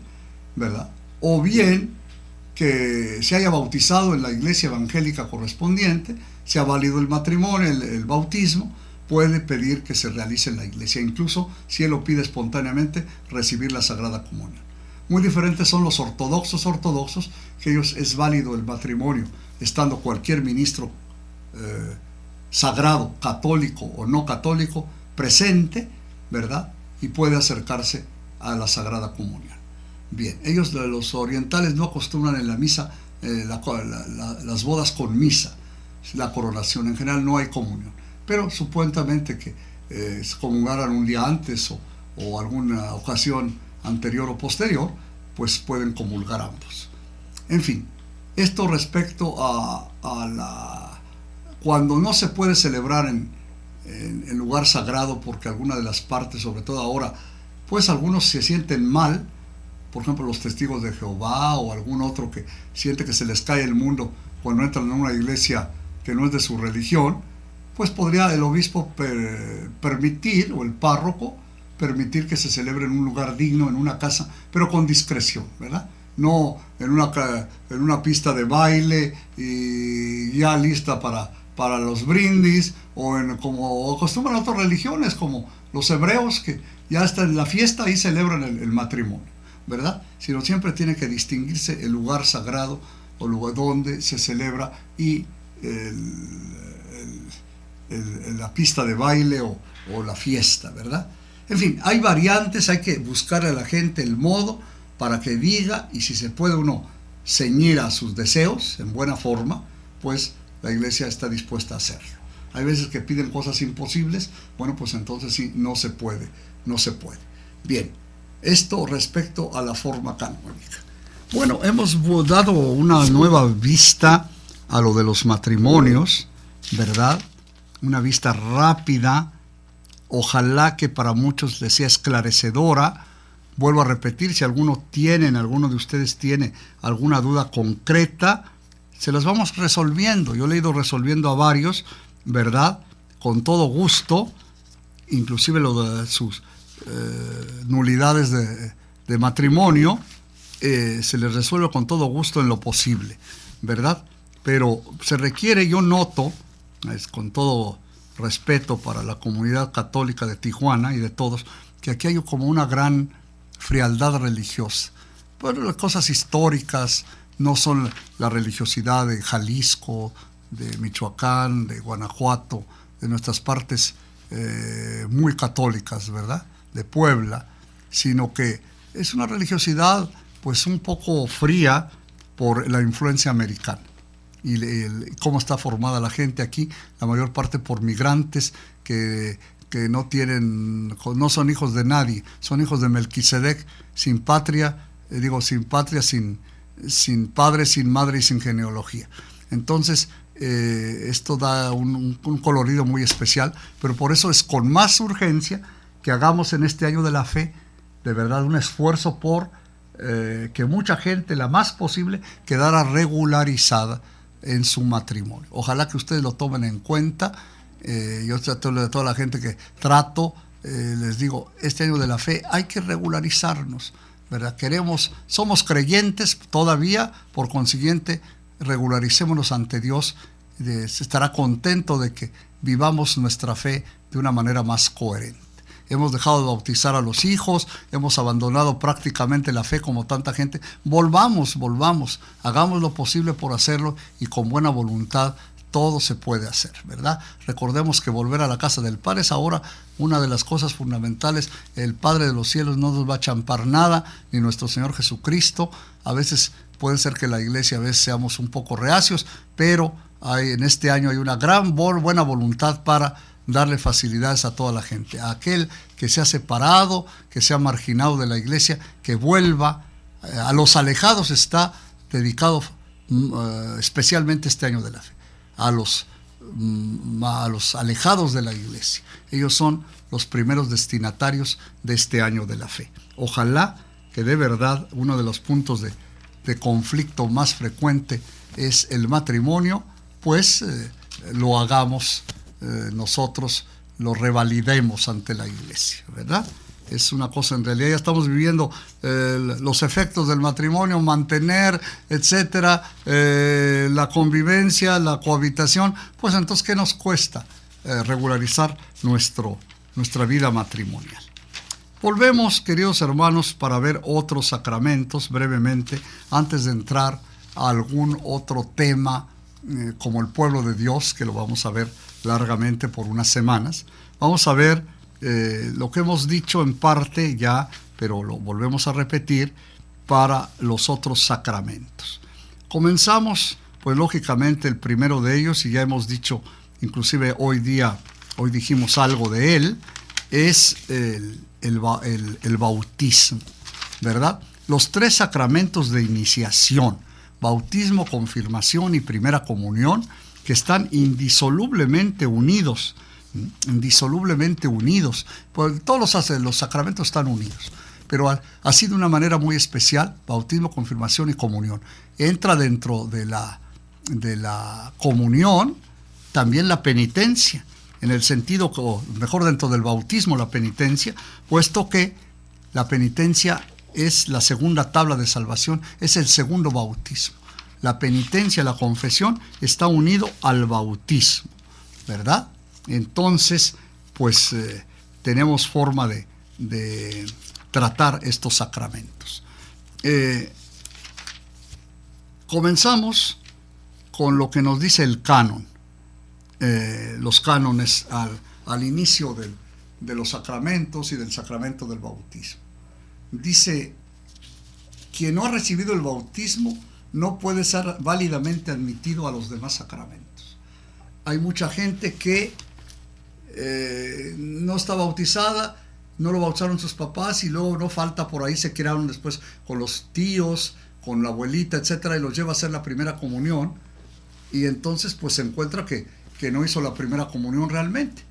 ¿verdad? O bien que se haya bautizado en la iglesia evangélica correspondiente, se ha válido el matrimonio, el, bautismo, puede pedir que se realice en la iglesia, incluso si él lo pide espontáneamente, recibir la Sagrada Comunión. Muy diferentes son los ortodoxos ortodoxos, que ellos es válido el matrimonio, estando cualquier ministro eh, sagrado, católico o no católico, presente, ¿verdad? Y puede acercarse a la Sagrada Comunión. Bien, ellos los orientales no acostumbran en la misa eh, las bodas con misa, la coronación, en general no hay comunión, pero supuestamente que eh, comungaran un día antes o, o alguna ocasión anterior o posterior, pues pueden comulgar ambos. En fin, esto respecto a, la... cuando no se puede celebrar en, en, lugar sagrado porque alguna de las partes, sobre todo ahora, pues algunos se sienten mal, por ejemplo los testigos de Jehová o algún otro que siente que se les cae el mundo cuando entran en una iglesia que no es de su religión, pues podría el obispo permitir, o el párroco, permitir que se celebre en un lugar digno, en una casa, pero con discreción, ¿verdad? No en una, en una pista de baile y ya lista para, para los brindis, o en, como acostumbran otras religiones, como los hebreos, que ya hasta en la fiesta y celebran el, matrimonio, ¿verdad? Sino siempre tiene que distinguirse el lugar sagrado o lugar donde se celebra y la pista de baile o, o la fiesta, ¿verdad? En fin, hay variantes, hay que buscar a la gente el modo para que diga y si se puede uno ceñir a sus deseos en buena forma, pues la iglesia está dispuesta a hacerlo. Hay veces que piden cosas imposibles, bueno, pues entonces sí, no se puede, no se puede. Bien, esto respecto a la forma canónica. Bueno, hemos dado una nueva vista a lo de los matrimonios, ¿verdad? Una vista rápida Ojalá que para muchos les sea esclarecedora. Vuelvo a repetir, si alguno tiene, alguno de ustedes tiene alguna duda concreta, se las vamos resolviendo. Yo le he ido resolviendo a varios, ¿verdad? Con todo gusto, inclusive lo de sus eh, nulidades de, matrimonio, eh, se les resuelve con todo gusto en lo posible, ¿verdad? Pero se requiere, yo noto, es con todo respeto para la comunidad católica de Tijuana y de todos, que aquí hay como una gran frialdad religiosa. Pero las cosas históricas no son la religiosidad de Jalisco, de Michoacán, de Guanajuato, de nuestras partes eh, muy católicas, ¿verdad? De Puebla, sino que es una religiosidad pues un poco fría por la influencia americana y cómo está formada la gente aquí, la mayor parte por migrantes que, no tienen, no son hijos de nadie, son hijos de Melquisedec, sin patria, eh, digo, sin patria, sin, sin padre, sin madre y sin genealogía. Entonces, eh, esto da un, colorido muy especial, pero por eso es con más urgencia que hagamos en este año de la fe, de verdad, un esfuerzo por eh, que mucha gente, la más posible, quedara regularizada en su matrimonio. Ojalá que ustedes lo tomen en cuenta. Eh, yo trato de toda la gente que trato, eh, les digo, este año de la fe hay que regularizarnos, ¿verdad? Queremos, somos creyentes todavía, por consiguiente, regularicémonos ante Dios. estará contento de que vivamos nuestra fe de una manera más coherente hemos dejado de bautizar a los hijos, hemos abandonado prácticamente la fe como tanta gente. Volvamos, volvamos, hagamos lo posible por hacerlo y con buena voluntad todo se puede hacer, ¿verdad? Recordemos que volver a la casa del Padre es ahora una de las cosas fundamentales. El Padre de los cielos no nos va a champar nada, ni nuestro Señor Jesucristo. A veces puede ser que la iglesia a veces seamos un poco reacios, pero en este año hay una gran buena voluntad para darle facilidades a toda la gente. A aquel que se ha separado, que se ha marginado de la iglesia, que vuelva. Eh, a los alejados está dedicado mm, eh, especialmente este año de la fe a los, mm, a los alejados de la iglesia. Ellos son los primeros destinatarios de este año de la fe. Ojalá que de verdad uno de los puntos de, conflicto más frecuente es el matrimonio, pues eh, lo hagamos eh, nosotros, lo revalidemos ante la iglesia, ¿verdad? Es una cosa, en realidad ya estamos viviendo eh, los efectos del matrimonio, mantener, etcétera, eh, la convivencia, la cohabitación, pues entonces, ¿qué nos cuesta eh, regularizar nuestro, nuestra vida matrimonial? Volvemos, queridos hermanos, para ver otros sacramentos brevemente, antes de entrar a algún otro tema como el pueblo de Dios, que lo vamos a ver largamente por unas semanas. Vamos a ver eh, lo que hemos dicho en parte ya, pero lo volvemos a repetir, para los otros sacramentos. Comenzamos, pues lógicamente, el primero de ellos, y ya hemos dicho, inclusive hoy día, hoy dijimos algo de él, es el, el bautismo, ¿verdad? Los tres sacramentos de iniciación, bautismo, confirmación y primera comunión, que están indisolublemente unidos indisolublemente unidos. Pues todos los, sacramentos están unidos, pero así de una manera muy especial, bautismo, confirmación y comunión. Entra dentro de la, de la comunión también la penitencia, en el sentido, o mejor dentro del bautismo la penitencia, puesto que la penitencia es la segunda tabla de salvación, es el segundo bautismo. La penitencia, la confesión, está unido al bautismo, ¿verdad? Entonces, pues eh, tenemos forma de, tratar estos sacramentos. Eh, comenzamos con lo que nos dice el canon, eh, los cánones al, inicio de los sacramentos y del sacramento del bautismo. Dice, quien no ha recibido el bautismo no puede ser válidamente admitido a los demás sacramentos. Hay mucha gente que eh, no está bautizada, no lo bautizaron sus papás y luego no falta por ahí, se quedaron después con los tíos, con la abuelita, etcétera, y los lleva a hacer la primera comunión. Y entonces pues se encuentra que, que no hizo la primera comunión realmente.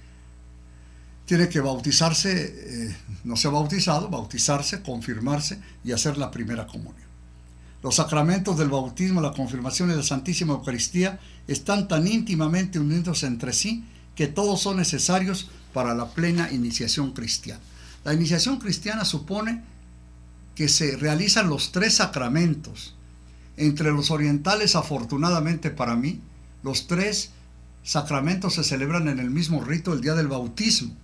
Tiene que bautizarse, eh, no se ha bautizado, bautizarse, confirmarse y hacer la primera comunión. Los sacramentos del bautismo, la confirmación y la Santísima Eucaristía están tan íntimamente unidos entre sí que todos son necesarios para la plena iniciación cristiana. La iniciación cristiana supone que se realizan los tres sacramentos. Entre los orientales, afortunadamente para mí, los tres sacramentos se celebran en el mismo rito el día del bautismo.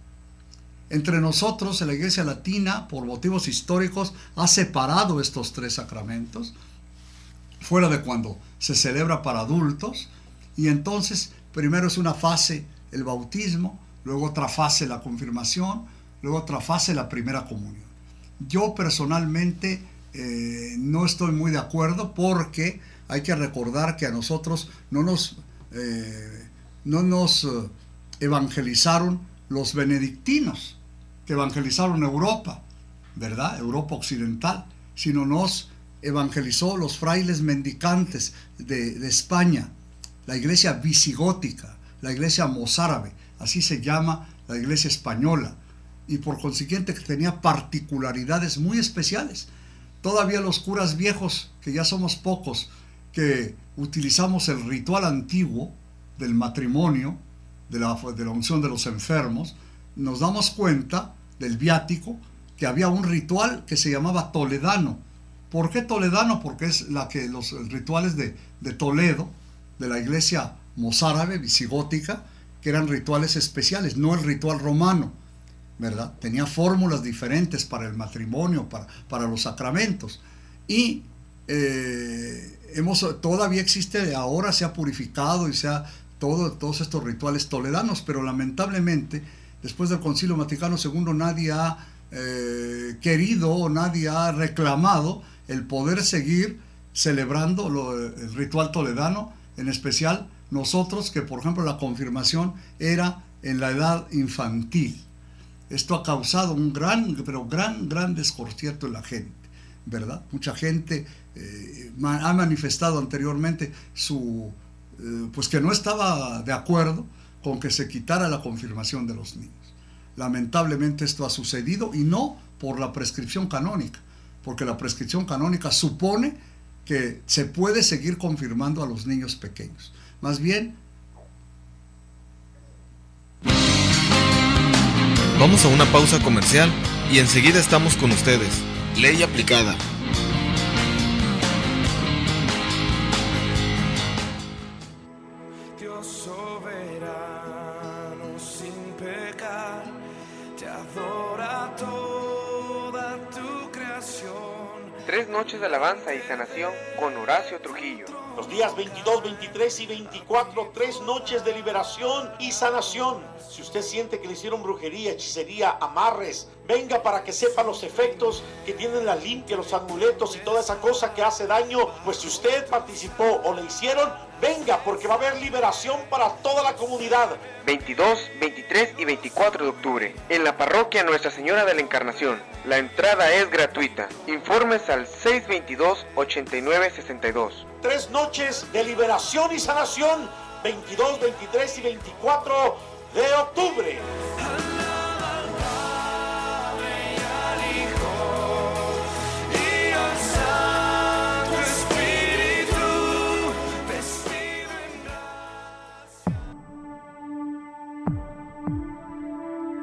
Entre nosotros, la Iglesia Latina, por motivos históricos, ha separado estos tres sacramentos, fuera de cuando se celebra para adultos, y entonces primero es una fase el bautismo, luego otra fase la confirmación, luego otra fase la primera comunión. Yo personalmente eh, no estoy muy de acuerdo porque hay que recordar que a nosotros no nos, eh, no nos eh, evangelizaron los benedictinos, que evangelizaron Europa, ¿verdad? Europa occidental, sino nos evangelizó los frailes mendicantes de, de España, la iglesia visigótica, la iglesia mozárabe, así se llama la iglesia española, y por consiguiente tenía particularidades muy especiales. Todavía los curas viejos, que ya somos pocos, que utilizamos el ritual antiguo del matrimonio, de la, de unción de los enfermos, nos damos cuenta del viático que había un ritual que se llamaba toledano. ¿Por qué toledano? Porque es la que los rituales de, de Toledo, de la iglesia mozárabe, visigótica, que eran rituales especiales, no el ritual romano, ¿verdad? Tenía fórmulas diferentes para el matrimonio, para, para los sacramentos. Y eh, hemos, todavía existe, ahora se ha purificado y se ha todos estos rituales toledanos, pero lamentablemente después del Concilio Vaticano II nadie ha eh, querido nadie ha reclamado el poder seguir celebrando el ritual toledano, en especial nosotros que por ejemplo la confirmación era en la edad infantil. Esto ha causado un gran, pero gran, gran desconcierto en la gente, ¿verdad? Mucha gente eh, ha manifestado anteriormente su, eh, pues que no estaba de acuerdo con que se quitara la confirmación de los niños. Lamentablemente esto ha sucedido y no por la prescripción canónica, porque la prescripción canónica supone que se puede seguir confirmando a los niños pequeños. Más bien... Vamos a una pausa comercial y enseguida estamos con ustedes. Ley aplicada. Noches de alabanza y sanación con Horacio Trujillo. Los días 22, 23 y 24, tres noches de liberación y sanación. Si usted siente que le hicieron brujería, hechicería, amarres, venga para que sepa los efectos que tienen la limpia, los amuletos y toda esa cosa que hace daño. Pues si usted participó o le hicieron, venga porque va a haber liberación para toda la comunidad. 22, 23 y 24 de octubre, en la parroquia Nuestra Señora de la Encarnación. La entrada es gratuita. Informes al 622-8962. Tres noches de liberación y sanación, 22, 23 y 24 de octubre.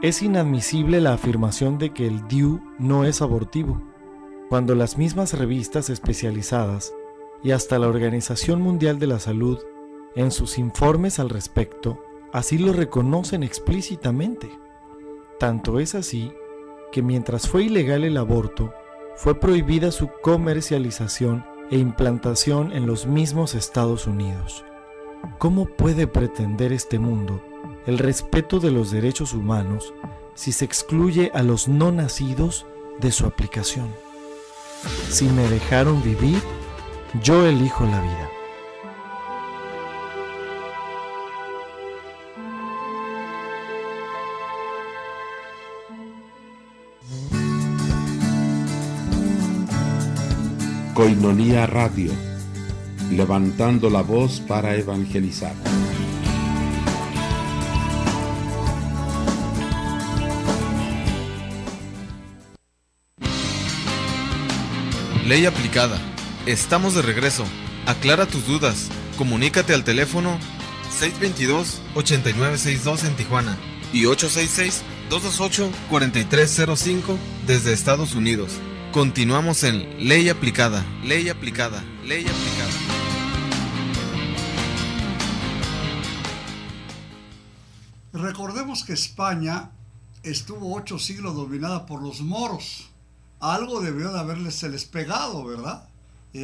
Es inadmisible la afirmación de que el DIU no es abortivo, cuando las mismas revistas especializadas y hasta la Organización Mundial de la Salud, en sus informes al respecto, así lo reconocen explícitamente. Tanto es así que mientras fue ilegal el aborto, fue prohibida su comercialización e implantación en los mismos Estados Unidos. ¿Cómo puede pretender este mundo el respeto de los derechos humanos si se excluye a los no nacidos de su aplicación. Si me dejaron vivir, yo elijo la vida. Coinonía Radio, levantando la voz para evangelizar. Ley aplicada. Estamos de regreso. Aclara tus dudas. Comunícate al teléfono 622-8962 en Tijuana y 866-228-4305 desde Estados Unidos. Continuamos en Ley aplicada, Ley aplicada, Ley aplicada. Recordemos que España estuvo ocho siglos dominada por los moros algo debió de haberles se les pegado, ¿verdad?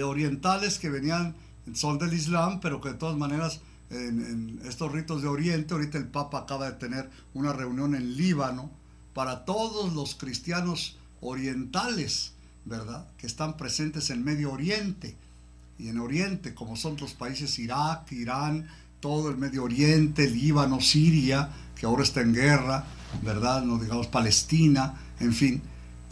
Orientales que venían, son del Islam, pero que de todas maneras en, estos ritos de Oriente, ahorita el Papa acaba de tener una reunión en Líbano para todos los cristianos orientales, ¿verdad? Que están presentes en Medio Oriente y en Oriente, como son los países Irak, Irán, todo el Medio Oriente, Líbano, Siria, que ahora está en guerra, ¿verdad? No digamos Palestina, en fin.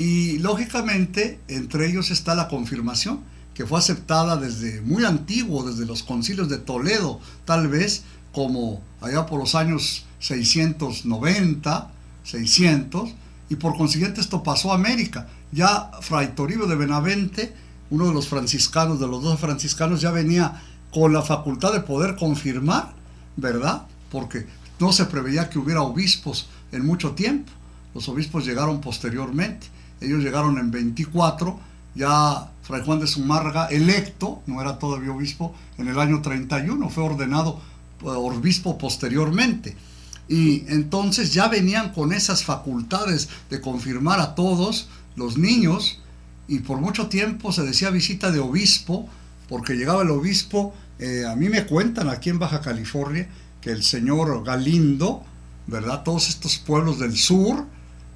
Y lógicamente, entre ellos está la confirmación, que fue aceptada desde muy antiguo, desde los concilios de Toledo, tal vez como allá por los años 690, 600, y por consiguiente esto pasó a América. Ya Fray Toribio de Benavente, uno de los franciscanos, de los dos franciscanos, ya venía con la facultad de poder confirmar, ¿verdad? Porque no se preveía que hubiera obispos en mucho tiempo. Los obispos llegaron posteriormente. Ellos llegaron en 24, ya Fray Juan de Zumárraga, electo, no era todavía obispo, en el año 31, fue ordenado eh, obispo posteriormente. Y entonces ya venían con esas facultades de confirmar a todos los niños, y por mucho tiempo se decía visita de obispo, porque llegaba el obispo, eh, a mí me cuentan aquí en Baja California, que el señor Galindo, ¿verdad? Todos estos pueblos del sur,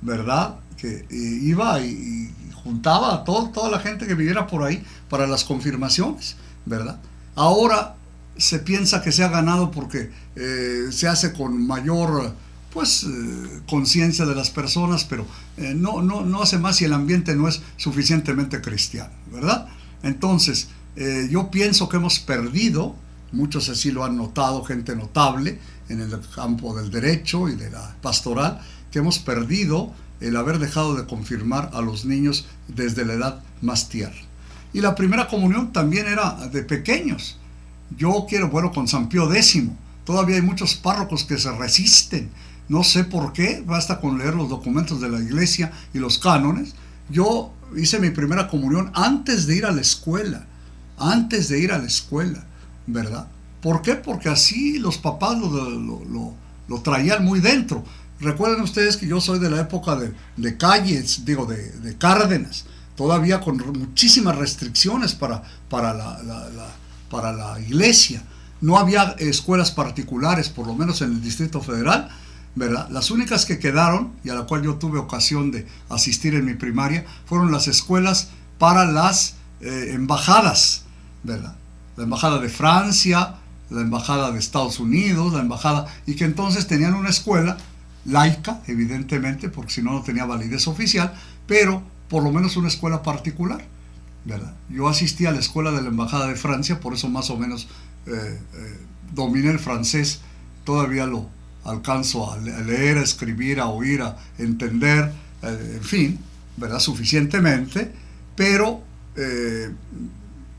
¿verdad? Que eh, iba y, juntaba a todo- toda la gente que viviera por ahí para las confirmaciones, ¿verdad? Ahora se piensa que se ha ganado porque eh, se hace con mayor pues eh, conciencia de las personas, pero no, no, no hace más si el ambiente no es suficientemente cristiano, ¿verdad? Entonces, yo pienso que hemos perdido, muchos así lo han notado, gente notable en el campo del derecho y de la pastoral, que hemos perdido el haber dejado de confirmar a los niños desde la edad más tierna. Y la primera comunión también era de pequeños. Yo quiero, bueno, con San Pío X, todavía hay muchos párrocos que se resisten. No sé por qué, basta con leer los documentos de la iglesia y los cánones. Yo hice mi primera comunión antes de ir a la escuela, antes de ir a la escuela, ¿verdad? ¿Por qué? Porque así los papás lo, lo- lo- lo traían muy dentro. Recuerden ustedes que yo soy de la época de, de calles, digo, de, de Cárdenas, todavía con muchísimas restricciones para, para, la, para la iglesia. No había escuelas particulares, por lo menos en el Distrito Federal, ¿verdad? Las únicas que quedaron, y a la cual yo tuve ocasión de asistir en mi primaria, fueron las escuelas para las eh, embajadas, ¿verdad? La embajada de Francia, la embajada de Estados Unidos, la embajada, y que entonces tenían una escuela laica, evidentemente, porque si no, no tenía validez oficial, pero por lo menos una escuela particular, ¿verdad? Yo asistí a la escuela de la embajada de Francia, por eso más o menos eh, eh, dominé el francés, todavía lo alcanzo a le- a leer, a escribir, a oír, a entender, eh, en fin, ¿verdad? Suficientemente, pero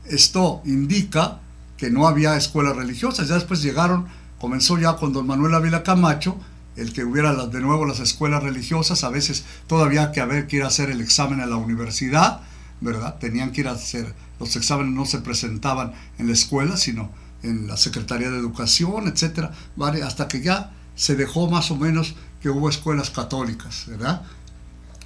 esto indica que no había escuelas religiosas. Ya después llegaron, comenzó ya con don Manuel Ávila Camacho, el que hubiera las- de nuevo las escuelas religiosas, a veces todavía que haber que ir a hacer el examen a la universidad, ¿verdad? Tenían que ir a hacer, los exámenes no se presentaban en la escuela, sino en la Secretaría de Educación, etcétera, vari- hasta que ya se dejó más o menos que hubo escuelas católicas, ¿verdad?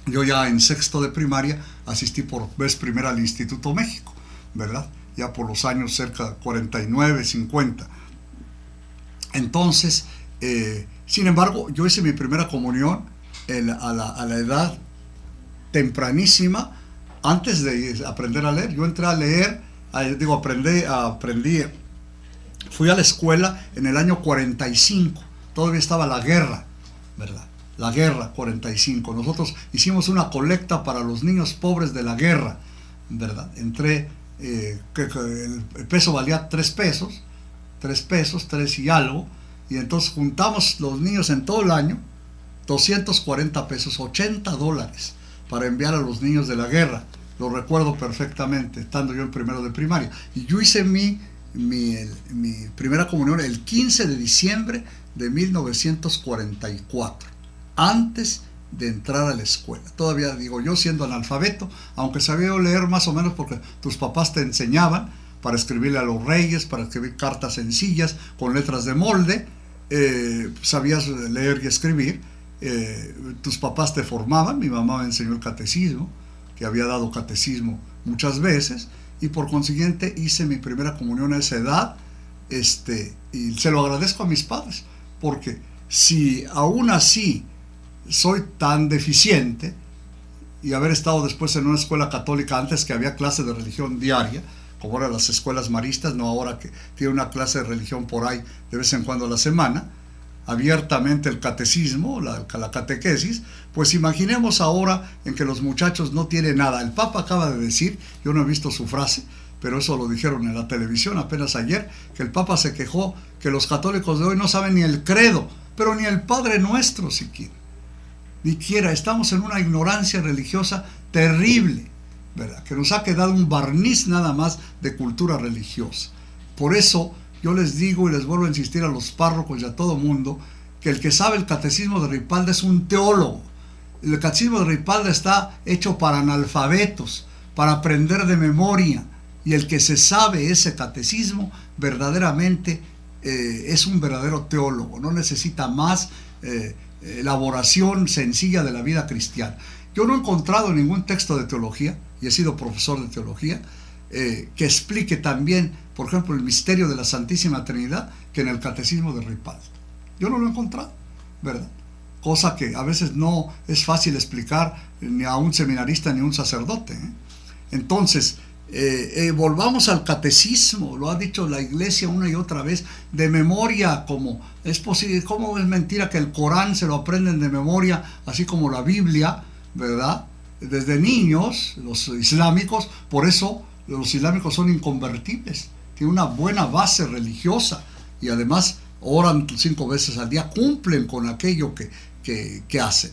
Yo ya en sexto de primaria asistí por vez primera al Instituto México, ¿verdad? Ya por los años cerca de 49, 50. Entonces, eh, sin embargo, yo hice mi primera comunión a, la, edad tempranísima, antes de aprender a leer. Yo entré a leer, digo, aprendí, fui a la escuela en el año 45, todavía estaba la guerra, ¿verdad? La guerra 45. Nosotros hicimos una colecta para los niños pobres de la guerra, ¿verdad? Entré, eh, el peso valía 3 pesos, 3 pesos, 3 y algo, y entonces juntamos los niños en todo el año, 240 pesos, 80 dólares para enviar a los niños de la guerra. Lo recuerdo perfectamente, estando yo en primero de primaria. Y yo hice mi, mi, el- mi primera comunión el 15 de diciembre de 1944, antes de entrar a la escuela. Todavía digo yo siendo analfabeto, aunque sabía leer más o menos porque tus papás te enseñaban para escribirle a los reyes, para escribir cartas sencillas con letras de molde, eh, sabías leer y escribir, eh, tus papás te formaban, mi mamá me enseñó el catecismo, que había dado catecismo muchas veces, y por consiguiente hice mi primera comunión a esa edad, este, y se lo agradezco a mis padres, porque si aún así soy tan deficiente, y haber estado después en una escuela católica antes que había clase de religión diaria, como ahora las escuelas maristas, no ahora que tiene una clase de religión por ahí de vez en cuando a la semana, abiertamente el catecismo, la, catequesis, pues imaginemos ahora en que los muchachos no tienen nada. El Papa acaba de decir, yo no he visto su frase, pero eso lo dijeron en la televisión apenas ayer, que el Papa se quejó que los católicos de hoy no saben ni el credo, pero ni el Padre Nuestro siquiera. Ni quiera, estamos en una ignorancia religiosa terrible, Que nos ha quedado un barniz nada más de cultura religiosa. Por eso yo les digo y les vuelvo a insistir a los párrocos y a todo mundo que el que sabe el catecismo de Ripalda es un teólogo. El catecismo de Ripalda está hecho para analfabetos, para aprender de memoria. Y el que se sabe ese catecismo verdaderamente eh, es un verdadero teólogo, no necesita más eh, elaboración sencilla de la vida cristiana. Yo no he encontrado ningún texto de teología, y he sido profesor de teología, eh, que explique también, por ejemplo, el misterio de la Santísima Trinidad que en el Catecismo de Ripaldo. Yo no lo he encontrado, ¿verdad? Cosa que a veces no es fácil explicar ni a un seminarista ni a un sacerdote. ¿eh? Entonces, eh, eh, volvamos al catecismo, lo ha dicho la iglesia una y otra vez, de memoria, como es posible, como es mentira que el Corán se lo aprenden de memoria, así como la Biblia, ¿verdad? Desde niños, los islámicos, por eso los islámicos son inconvertibles, tienen una buena base religiosa y además oran cinco veces al día, cumplen con aquello que, que, hacen.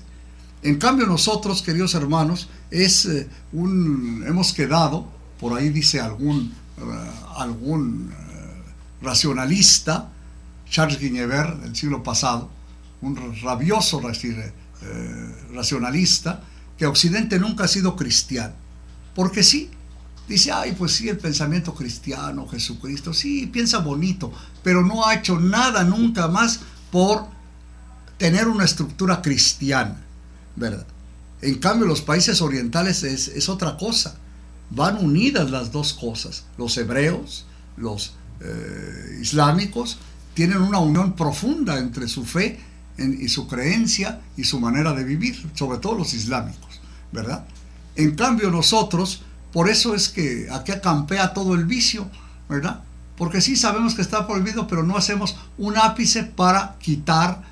En cambio nosotros, queridos hermanos, es eh, un, hemos quedado por ahí dice algún, eh, algún eh, racionalista, Charles Guinever del siglo pasado, un rabioso racionalista, que Occidente nunca ha sido cristiano. Porque sí, dice, ay, pues sí, el pensamiento cristiano, Jesucristo, sí, piensa bonito, pero no ha hecho nada nunca más por tener una estructura cristiana, ¿verdad? En cambio, los países orientales es, otra cosa van unidas las dos cosas. Los hebreos, los eh, islámicos, tienen una unión profunda entre su fe y su creencia y su manera de vivir, sobre todo los islámicos, ¿verdad? En cambio nosotros, por eso es que aquí acampea todo el vicio, ¿verdad? Porque sí sabemos que está prohibido, pero no hacemos un ápice para quitar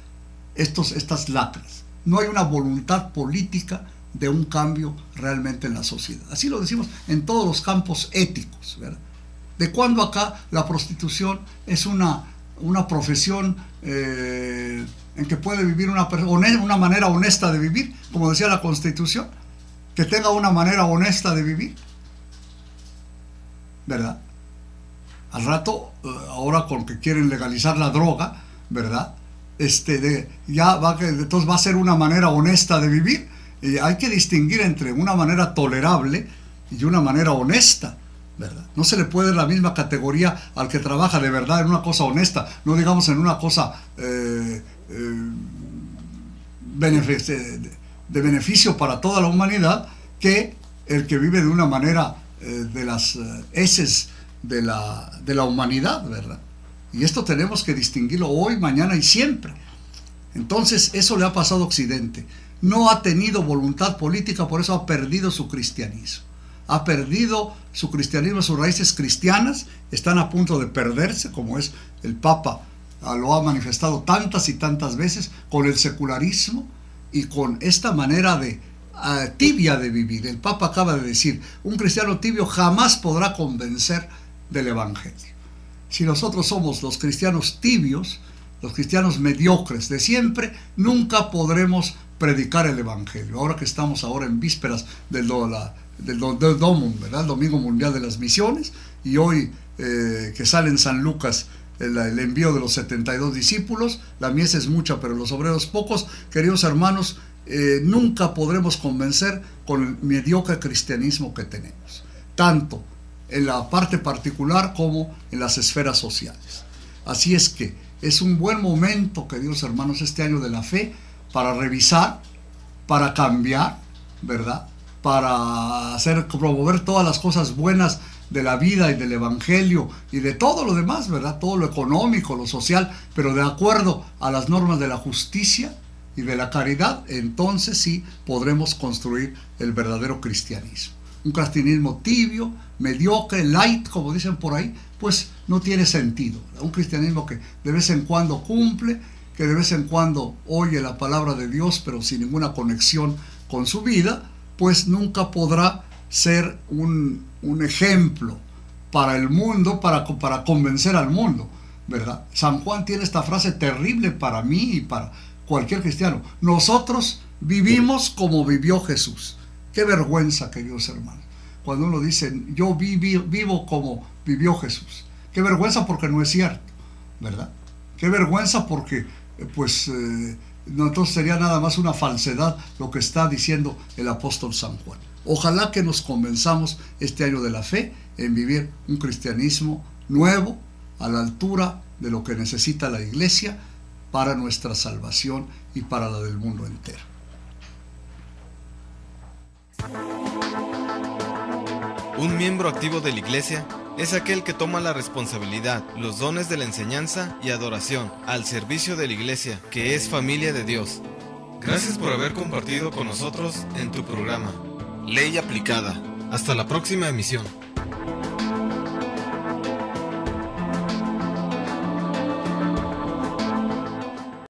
estos, estas lacras. No hay una voluntad política de un cambio realmente en la sociedad. Así lo decimos en todos los campos éticos. ¿verdad? ¿De cuándo acá la prostitución es una, una profesión eh, en que puede vivir una, una manera honesta de vivir, como decía la Constitución? Que tenga una manera honesta de vivir. ¿Verdad? Al rato, eh, ahora con que quieren legalizar la droga, ¿verdad? Este, ya va, entonces va a ser una manera honesta de vivir hay que distinguir entre una manera tolerable y una manera honesta. ¿verdad? No se le puede la misma categoría al que trabaja de verdad en una cosa honesta, no digamos en una cosa eh, eh, de, beneficio para toda la humanidad, que el que vive de una manera eh, de las heces de la, de la humanidad, ¿verdad? Y esto tenemos que distinguirlo hoy, mañana y siempre. Entonces, eso le ha pasado a Occidente no ha tenido voluntad política, por eso ha perdido su cristianismo. Ha perdido su cristianismo, sus raíces cristianas están a punto de perderse, como es el Papa ah, lo ha manifestado tantas y tantas veces, con el secularismo y con esta manera de ah, tibia de vivir. El Papa acaba de decir, un cristiano tibio jamás podrá convencer del Evangelio. Si nosotros somos los cristianos tibios, los cristianos mediocres de siempre, nunca podremos predicar el Evangelio. Ahora que estamos ahora en vísperas del, del, ¿verdad? el Domingo Mundial de las Misiones, y hoy eh, que sale en San Lucas el, envío de los 72 discípulos, la mies es mucha, pero los obreros pocos, queridos hermanos, eh, nunca podremos convencer con el mediocre cristianismo que tenemos, tanto en la parte particular como en las esferas sociales. Así es que es un buen momento, queridos hermanos, este año de la fe, para revisar, para cambiar, ¿verdad? Para hacer, promover todas las cosas buenas de la vida y del evangelio y de todo lo demás, ¿verdad? Todo lo económico, lo social, pero de acuerdo a las normas de la justicia y de la caridad, entonces sí podremos construir el verdadero cristianismo. Un cristianismo tibio, mediocre, light, como dicen por ahí, pues no tiene sentido. Un cristianismo que de vez en cuando cumple, que de vez en cuando oye la palabra de Dios, pero sin ninguna conexión con su vida, pues nunca podrá ser un, ejemplo para el mundo, para, para convencer al mundo, ¿verdad? San Juan tiene esta frase terrible para mí y para cualquier cristiano. Nosotros vivimos como vivió Jesús. Qué vergüenza, queridos hermanos. Cuando uno dice, yo vivo como vivió Jesús. Qué vergüenza porque no es cierto, ¿verdad? Qué vergüenza porque pues eh, entonces sería nada más una falsedad lo que está diciendo el apóstol San Juan. Ojalá que nos convenzamos este año de la fe en vivir un cristianismo nuevo, a la altura de lo que necesita la iglesia para nuestra salvación y para la del mundo entero. Un miembro activo de la iglesia es aquel que toma la responsabilidad, los dones de la enseñanza y adoración al servicio de la iglesia, que es familia de Dios. Gracias por haber compartido con nosotros en tu programa. Ley aplicada. Hasta la próxima emisión.